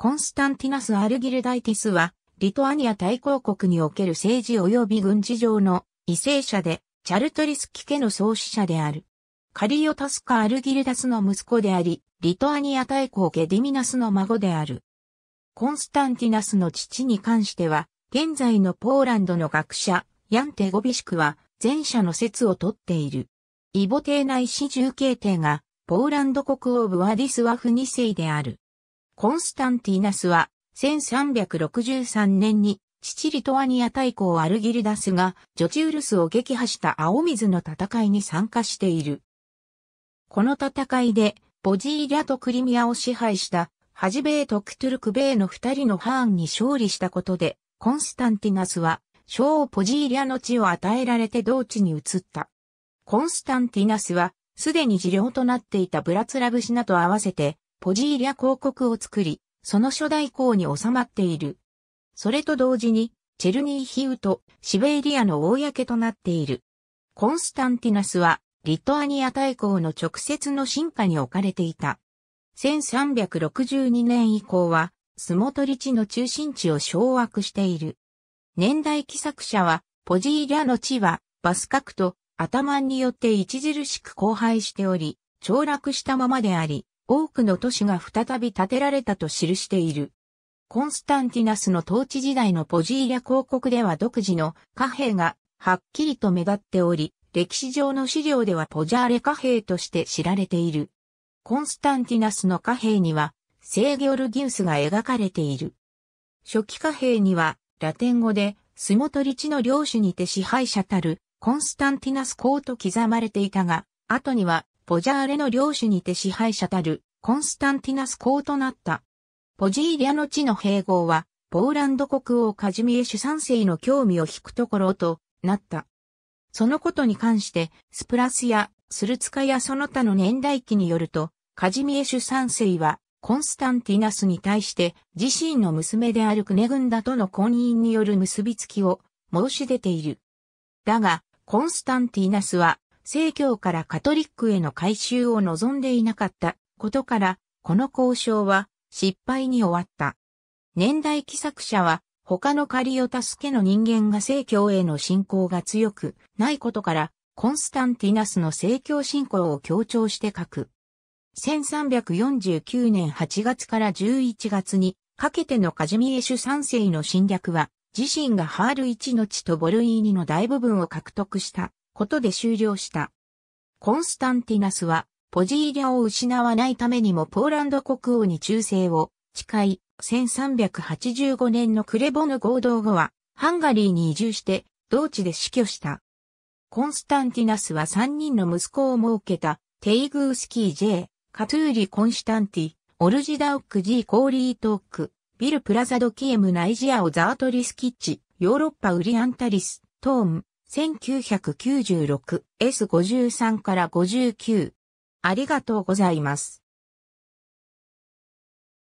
コンスタンティナス・アルギルダイティスは、リトアニア大公国における政治及び軍事上の為政者で、チャルトリスキ家の創始者である。カリオタスカ・アルギルダスの息子であり、リトアニア大公ゲディミナスの孫である。コンスタンティナスの父に関しては、現在のポーランドの学者、ヤンテ・ゴビシクは、前者の説をとっている。イボ帝内始重形帝が、ポーランド国王ブワディスワフ2世である。コンスタンティナスは、1363年に、父リトアニア大公アルギルダスが、ジョチウルスを撃破した青水の戦いに参加している。この戦いで、ボジーリャとクリミアを支配したハジベイとクトゥルクベイの二人のハーンに勝利したことで、コンスタンティナスは、小ポジーリャの地を与えられて同地に移った。コンスタンティナスは、すでに治療となっていたブラツラブシナと合わせて、ポジーリャ広告を作り、その初代校に収まっている。それと同時に、チェルニーヒウとシベリアの公となっている。コンスタンティナスは、リトアニア大公の直接の進化に置かれていた。1362年以降は、スモトリ地の中心地を掌握している。年代記作者は、ポジーリャの地は、バスカクとアタマンによって著しく荒廃しており、凋落したままであり、多くの都市が再び建てられたと記している。コンスタンティナスの統治時代のポジーリャ広告では独自の貨幣がはっきりと目立っており、歴史上の資料ではポジャーレ貨幣として知られている。コンスタンティナスの貨幣には、聖ギョルギウスが描かれている。初期貨幣には、ラテン語で、スモトリチの領主にて支配者たる、コンスタンティナス公と刻まれていたが、後には、ポジャーレの領主にて支配者たる、コンスタンティナス公となった。ポジーリャの地の併合は、ポーランド国王カジミエシュ三世の興味を引くところとなった。そのことに関して、スプラスやスルツカやその他の年代記によると、カジミエシュ三世は、コンスタンティナスに対して自身の娘であるクネグンダとの婚姻による結びつきを申し出ている。だが、コンスタンティナスは、正教からカトリックへの改宗を望んでいなかったことから、この交渉は失敗に終わった。年代記作者は、他のカリオタス家の人間が正教への信仰が強くないことから、コンスタンティナスの正教信仰を強調して書く。1349年8月から11月にかけてのカジミエシュ三世の侵略は、自身がハール1の地とボルイーニの大部分を獲得したことで終了した。コンスタンティナスは、ポジーリャを失わないためにもポーランド国王に忠誠を誓い、1385年のクレボヌ合同後は、ハンガリーに移住して、同地で死去した。コンスタンティナスは3人の息子を設けた、テイグースキー J、カトゥーリ・コンシュタンティ、オルジダウック・ジー・コーリートーク、ビル・プラザド・キエム・ナイジアオ・ザートリスキッチ、ヨーロッパ・ウリアンタリス、トーン、1996、S53 から59。ありがとうございます。